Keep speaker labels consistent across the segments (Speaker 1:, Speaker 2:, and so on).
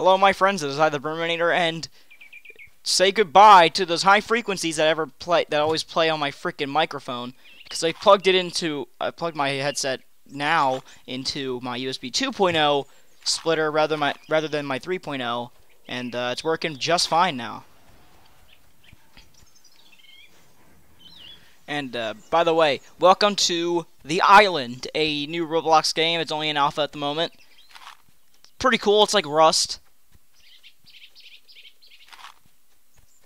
Speaker 1: Hello, my friends. It is I, the Bermanator, and say goodbye to those high frequencies that ever play that always play on my freaking microphone because I plugged it into I plugged my headset now into my USB 2.0 splitter rather my rather than my 3.0, and uh, it's working just fine now. And uh, by the way, welcome to The Island, a new Roblox game. It's only in alpha at the moment. Pretty cool. It's like Rust.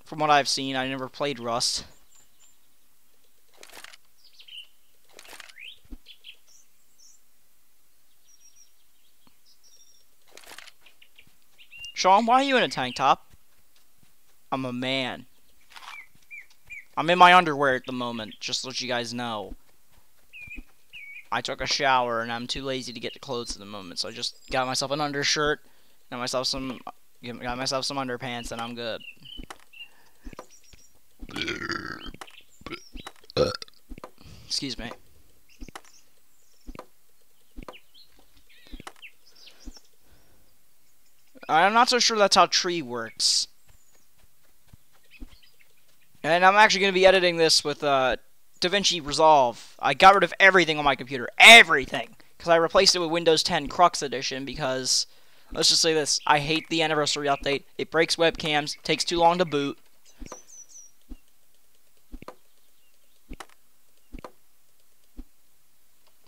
Speaker 1: From what I've seen, I never played Rust. Sean, why are you in a tank top? I'm a man. I'm in my underwear at the moment, just to let you guys know. I took a shower and I'm too lazy to get the clothes at the moment, so I just got myself an undershirt, got myself some got myself some underpants and I'm good. Excuse me. I'm not so sure that's how tree works. And I'm actually going to be editing this with uh, DaVinci Resolve. I got rid of everything on my computer. Everything! Because I replaced it with Windows 10 Crux Edition because, let's just say this, I hate the anniversary update. It breaks webcams, takes too long to boot.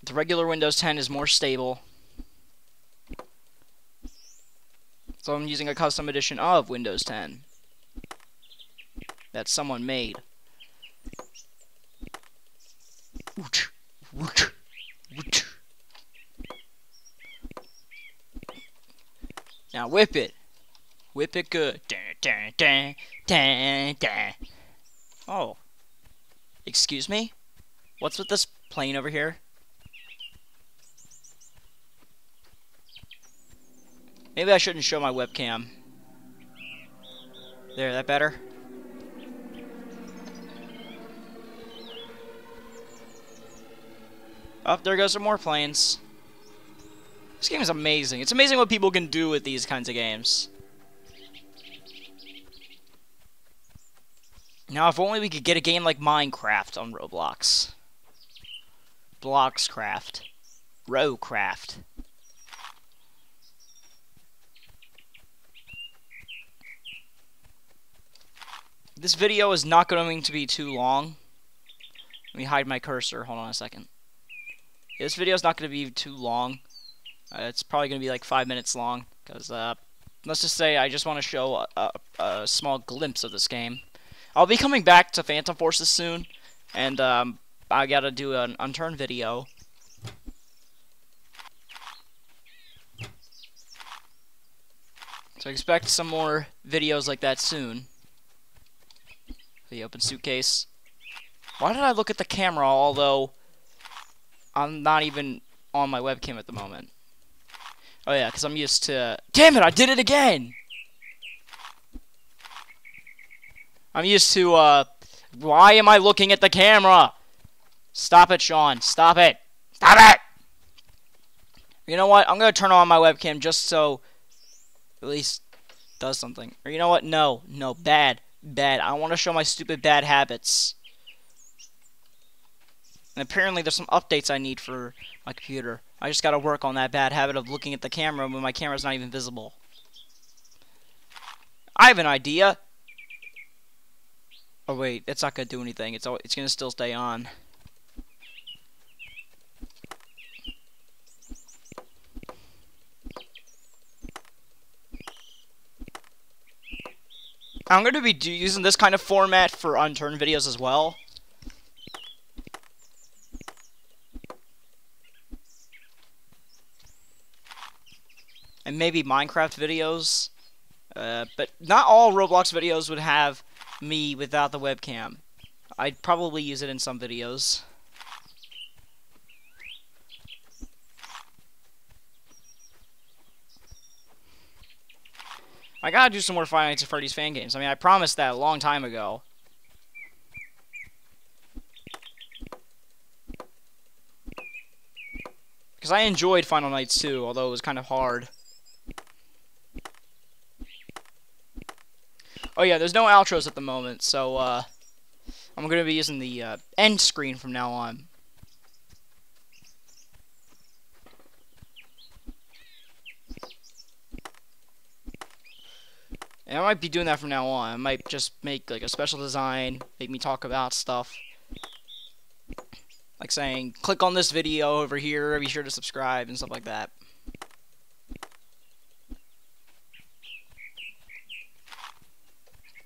Speaker 1: The regular Windows 10 is more stable. So I'm using a custom edition of Windows 10 that someone made. Now whip it. Whip it good. Oh. Excuse me? What's with this plane over here? Maybe I shouldn't show my webcam. There, that better? Oh, there goes some more planes. This game is amazing. It's amazing what people can do with these kinds of games. Now, if only we could get a game like Minecraft on Roblox. Bloxcraft. Rowcraft. This video is not going to be too long. Let me hide my cursor. Hold on a second. This video is not going to be too long. Uh, it's probably going to be like five minutes long. Because, uh, let's just say I just want to show a, a, a, small glimpse of this game. I'll be coming back to Phantom Forces soon. And, um, I gotta do an unturned video. So expect some more videos like that soon. The open suitcase. Why did I look at the camera, although I'm not even on my webcam at the moment? Oh yeah, because I'm used to... Damn it, I did it again! I'm used to, uh... Why am I looking at the camera? Stop it, Sean. Stop it. Stop it! You know what? I'm going to turn on my webcam just so... At least does something. Or you know what? No. No. Bad bad. I want to show my stupid bad habits. And apparently there's some updates I need for my computer. I just gotta work on that bad habit of looking at the camera when my camera's not even visible. I have an idea! Oh wait, it's not gonna do anything. It's all, it's gonna still stay on. I'm going to be using this kind of format for unturned videos as well. And maybe Minecraft videos. Uh, but not all Roblox videos would have me without the webcam. I'd probably use it in some videos. I gotta do some more Five Nights at Freddy's fan games. I mean, I promised that a long time ago. Because I enjoyed Final Nights 2, although it was kind of hard. Oh yeah, there's no outros at the moment, so uh, I'm gonna be using the uh, end screen from now on. And I might be doing that from now on. I might just make like a special design, make me talk about stuff. Like saying, click on this video over here, be sure to subscribe and stuff like that.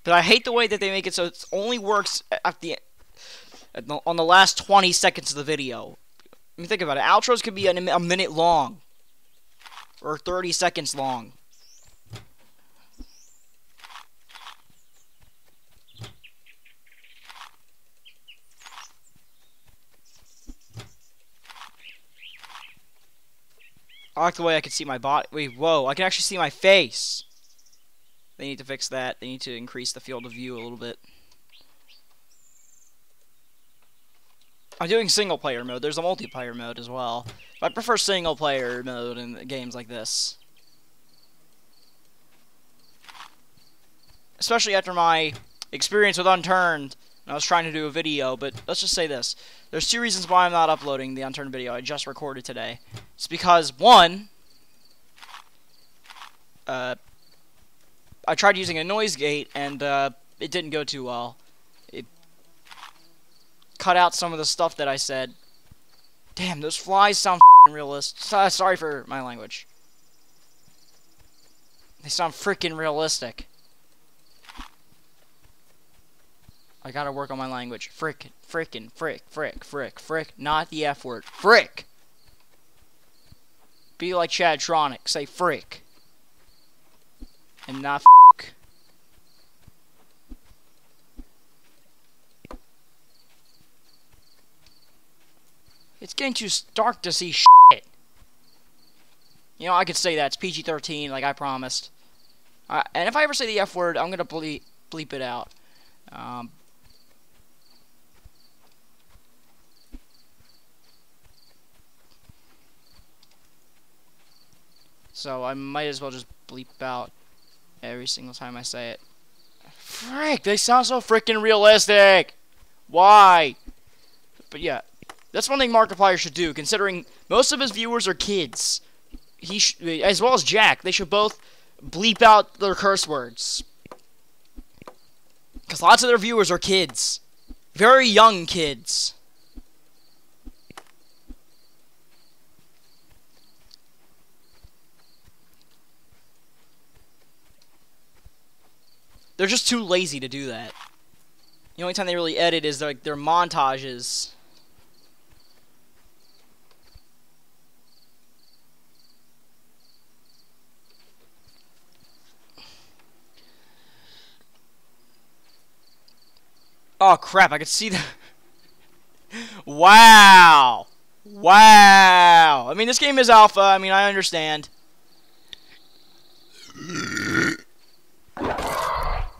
Speaker 1: But I hate the way that they make it so it only works at the, at the on the last 20 seconds of the video. I mean, think about it. Outros could be a, a minute long. Or 30 seconds long. I like the way I can see my body. Wait, whoa, I can actually see my face. They need to fix that. They need to increase the field of view a little bit. I'm doing single player mode. There's a multiplayer mode as well. But I prefer single player mode in games like this. Especially after my experience with Unturned. I was trying to do a video, but let's just say this. There's two reasons why I'm not uploading the Unturned video I just recorded today. It's because, one, uh, I tried using a noise gate, and uh, it didn't go too well. It cut out some of the stuff that I said. Damn, those flies sound realistic. Sorry for my language. They sound freaking realistic. I gotta work on my language. Frick, frickin', frick, frick, frick, frick. Not the F word. Frick! Be like ChadTronic. Say frick. And not f***. It's getting too dark to see shit. You know, I could say that. It's PG-13, like I promised. Uh, and if I ever say the F word, I'm gonna bleep, bleep it out. Um, So I might as well just bleep out every single time I say it. Frick, they sound so freaking realistic. Why? But yeah, that's one thing Markiplier should do, considering most of his viewers are kids. He as well as Jack, they should both bleep out their curse words. Because lots of their viewers are kids. Very young kids. They're just too lazy to do that. The only time they really edit is like their montages. Oh crap, I could see the Wow. Wow. I mean this game is alpha, I mean I understand.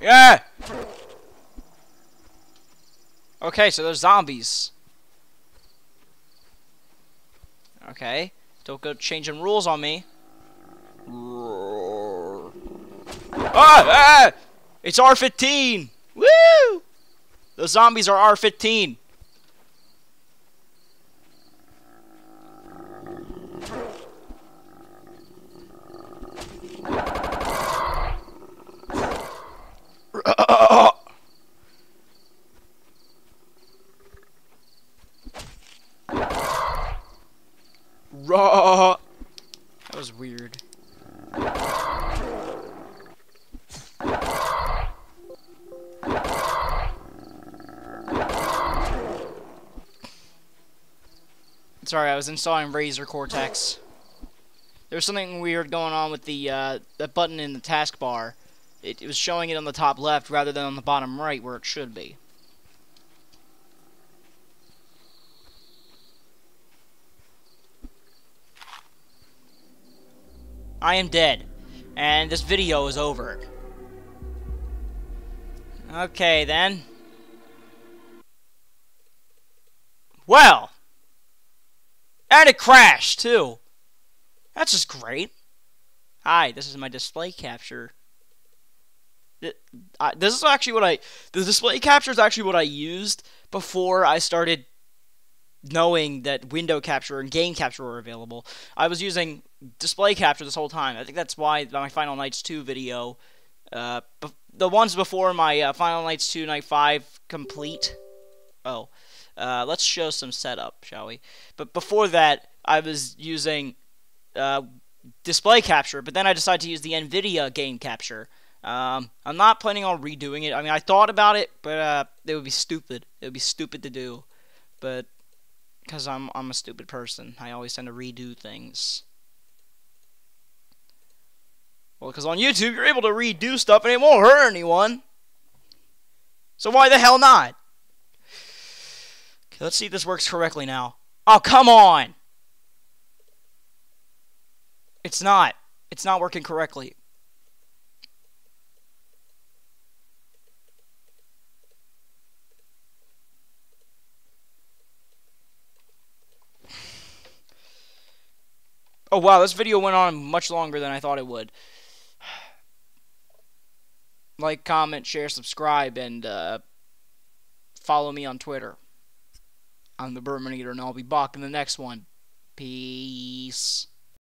Speaker 1: Yeah! Okay, so there's zombies. Okay. Don't go changing rules on me. Ah! ah! It's R15! Woo! Those zombies are R15. Raw. That was weird. Sorry, I was installing Razer Cortex. There was something weird going on with the uh, the button in the taskbar. It, it was showing it on the top left rather than on the bottom right where it should be. I am dead. And this video is over. Okay, then. Well. And it crashed, too. That's just great. Hi, this is my display capture. This is actually what I the display capture is actually what I used before I started knowing that window capture and game capture were available. I was using display capture this whole time. I think that's why my Final Nights 2 video, uh, the ones before my uh, Final Nights 2 Night 5 complete. Oh, uh, let's show some setup, shall we? But before that, I was using uh, display capture, but then I decided to use the NVIDIA game capture. Um, I'm not planning on redoing it. I mean, I thought about it, but uh, it would be stupid. It would be stupid to do. But because I'm I'm a stupid person, I always tend to redo things. Well, because on YouTube you're able to redo stuff and it won't hurt anyone. So why the hell not? Let's see if this works correctly now. Oh, come on! It's not. It's not working correctly. Oh wow, this video went on much longer than I thought it would. Like, comment, share, subscribe, and uh, follow me on Twitter. I'm the Bermanator, and I'll be back in the next one. Peace.